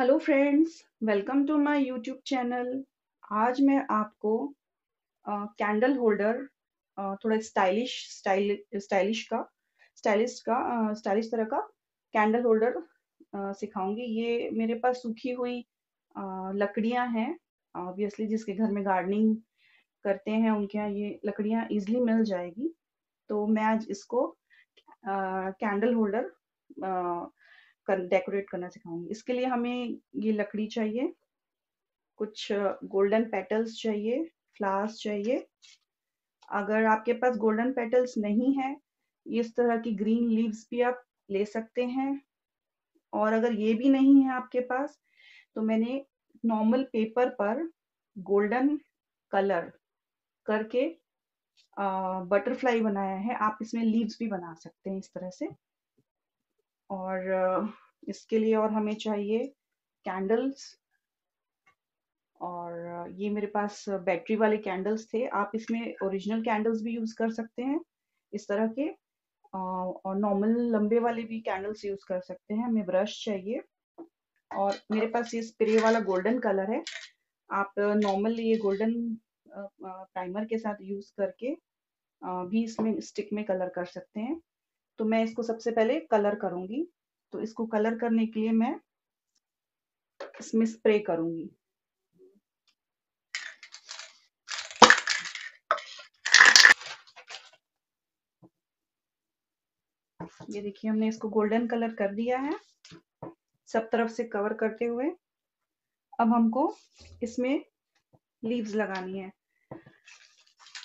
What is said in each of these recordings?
Hello friends welcome to my YouTube channel आज मैं आपको कैंडल होल्डर थोड़ा स्टाइलिश स्टाइल स्टाइलिश का स्टाइलिश का स्टाइलिश तरह का कैंडल होल्डर सिखाऊँगी। ये मेरे पास सूखी हुई लकड़ियाँ हैं। ऑब्वियसली जिसके घर में गार्डनिंग करते हैं, उनके यहाँ ये लकड़ियाँ इजीली मिल जाएगी। तो मैं आज इसको कैंडल होल्डर कर, डेकोरेट करना सिखाऊँगी। इसके लिए हमें ये लकड़ी चाहिए कुछ गोल्डन पेटल्स चाहिए फ्लावर्स चाहिए। अगर आपके पास गोल्डन पेटल्स नहीं है इस तरह की ग्रीन लीव्स भी आप ले सकते हैं। और अगर ये भी नहीं है आपके पास तो मैंने नॉर्मल पेपर पर गोल्डन कलर करके बटरफ्लाई बनाया है। आप इसमें लीव्स भी बना सकते हैं इस तरह से। और इसके लिए और हमें चाहिए कैंडल्स और ये मेरे पास बैटरी वाले कैंडल्स थे। आप इसमें ओरिजिनल कैंडल्स भी यूज़ कर सकते हैं इस तरह के और नॉर्मल लंबे वाले भी कैंडल्स यूज़ कर सकते हैं। हमें ब्रश चाहिए और मेरे पास ये स्प्रे वाला गोल्डन कलर है। आप नॉर्मल ये गोल्डन प्राइमर के साथ यूज़ करके भी इसमें स्टिक में कलर कर सकते हैं। तो मैं इसको सबसे पहले कलर करूँगी। तो इसको कलर करने के लिए मैं इसमें स्प्रे करूँगी। ये देखिए, हमने इसको गोल्डन कलर कर दिया है, सब तरफ़ से कवर करते हुए। अब हमको इसमें लीव्स लगानी है।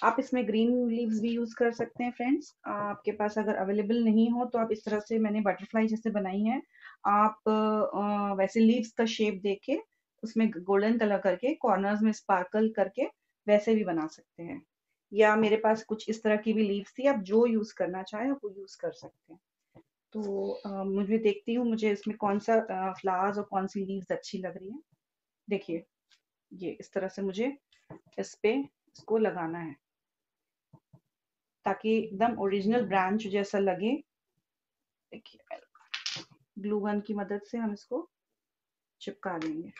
आप इसमें ग्रीन लीव्स भी यूज़ कर सकते हैं फ्रेंड्स आपके पास अगर अवेलेबल नहीं हो तो आप इस तरह से मैंने बटरफ्लाई जैसे बनाई है. आप वैसे लीव्स का शेप देके उसमें गोल्डन कलर करके कॉर्नर्स में स्पार्कल करके वैसे भी बना सकते हैं. या मेरे पास कुछ इस तरह की भी लीव्स थी आप जो यूज़ करना चाहें आप वो यूज़ कर सकते हैं. तो आ, मुझे देखती हूँ मुझे इसमें कौन सा फ्लावर्स और कौन सी लीव्स अच्छी लग रही है. देखिए ये इस तरह से मुझे इस पे इसको लगाना है. ताकि एकदम ओरिजिनल ब्रांच जैसा लगे। देखिए ग्लू गन की मदद से हम इसको चिपका देंगे।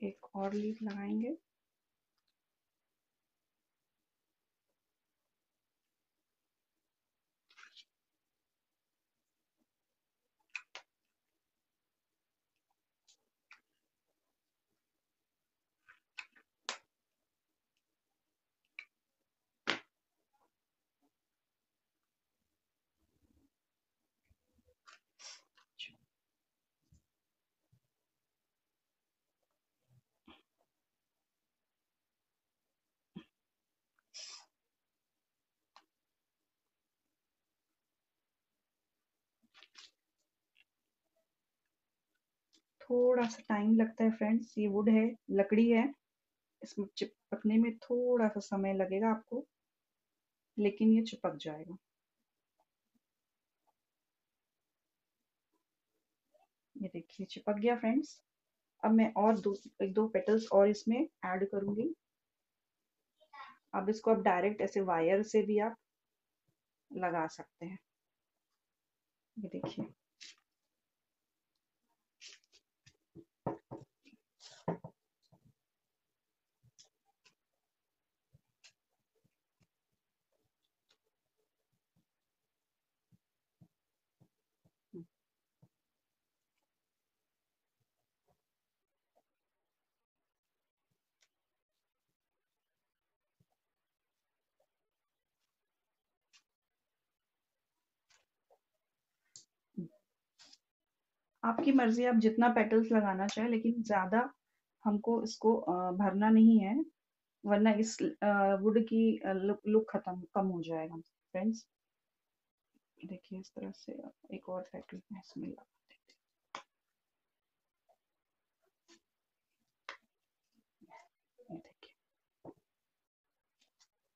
एक और लीफ लगाएँगे। थोड़ा सा टाइम लगता है फ्रेंड्स ये वुड है, लकड़ी है। इसमें चिपकने में थोड़ा सा समय लगेगा आपको, लेकिन ये चिपक जाएगा। ये देखिए, चिपक गया फ्रेंड्स अब मैं और दो, एक दो पेटल्स और इसमें ऐड करूँगी। अब इसको आप डायरेक्ट ऐसे वायर से भी आप लगा सकते हैं। ये देखिए। आपकी मर्ज़ी, आप जितना पेटल्स लगाना चाहे, लेकिन ज़्यादा हमको इसको भरना नहीं है, वरना इस वुड की लुक खत्म, कम हो जाएगा। फ्रेंड्स देखिए इस तरह से एक और पेटल इसमें लगा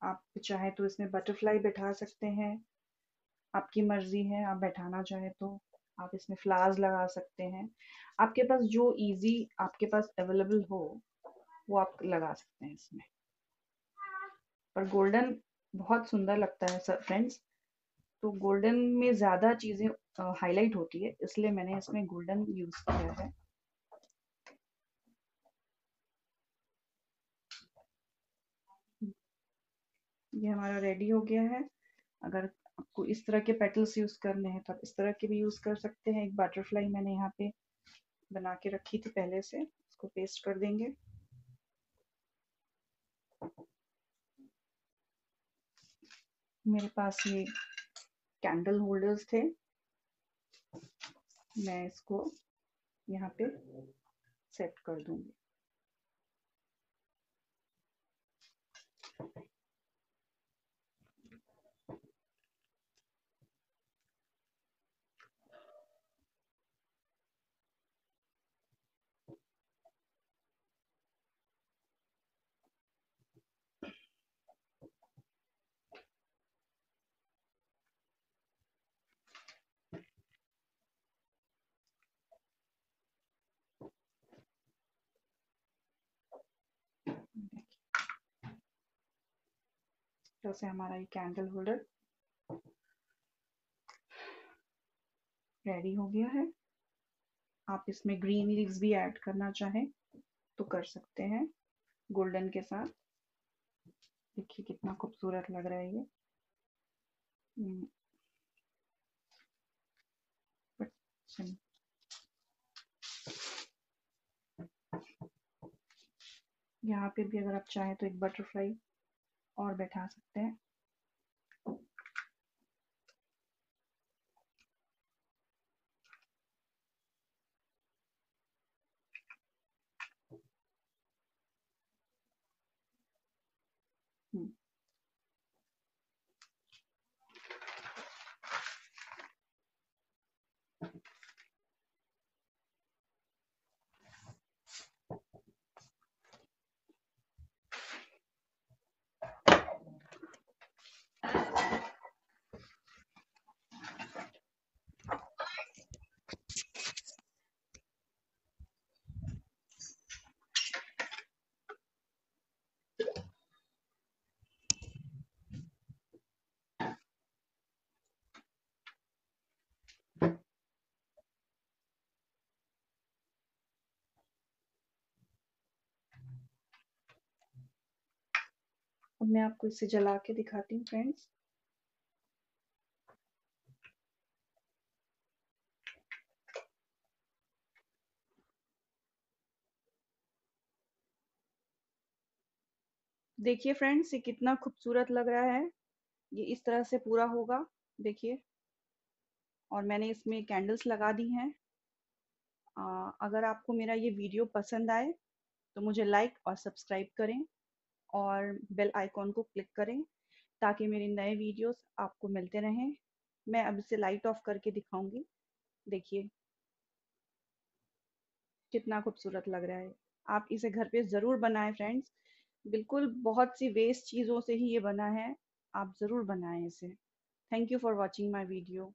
आप चाहे तो इसमें बटरफ्लाई बैठा सकते हैं। आपकी मर्ज़ी है, आप बैठाना चाहे तो। आप इसमें फ्लावर्स लगा सकते हैं। आपके पास जो इजी आपके पास अवेलेबल हो, वो आप लगा सकते हैं इसमें। पर गोल्डन बहुत सुंदर लगता है सर फ्रेंड्स तो गोल्डन में ज़्यादा चीज़ें हाईलाइट होती है, इसलिए मैंने इसमें गोल्डन यूज़ किया है। ये हमारा रेडी हो गया है। अगर आपको इस तरह के पेटल्स यूज़ करने हैं तो आप इस तरह के भी यूज़ कर सकते हैं। एक बटरफ्लाई मैंने यहाँ पे बना के रखी थी पहले से, इसको पेस्ट कर देंगे। मेरे पास ये कैंडल होल्डर्स थे। मैं इसको यहाँ पे सेट कर दूँगी। तरह से हमारा ये कैंडल होल्डर रेडी हो गया है। आप इसमें ग्रीन लीव्स भी ऐड करना चाहें तो कर सकते हैं गोल्डन के साथ। देखिए कितना खूबसूरत लग रहा है ये। हम्म। यहाँ पे भी अगर आप चाहें तो एक बटरफ्लाई और बैठा सकते हैं। अब मैं आपको इसे जला के दिखाती हूँ फ्रेंड्स देखिए फ्रेंड्स ये कितना खूबसूरत लग रहा है। ये इस तरह से पूरा होगा, देखिए। और मैंने इसमें कैंडल्स लगा दी हैं। अगर आपको मेरा ये वीडियो पसंद आए तो मुझे लाइक और सब्सक्राइब करें। और बेल आइकॉन को क्लिक करें ताकि मेरे नए वीडियोस आपको मिलते रहें। मैं अब इसे लाइट ऑफ़ करके दिखाऊँगी। देखिए। कितना खूबसूरत लग रहा है। आप इसे घर पे ज़रूर बनाएँ फ्रेंड्स बिल्कुल बहुत सी वेस्ट चीज़ों से ही ये बना है। आप ज़रूर बनाएँ इसे। Thank you for watching my video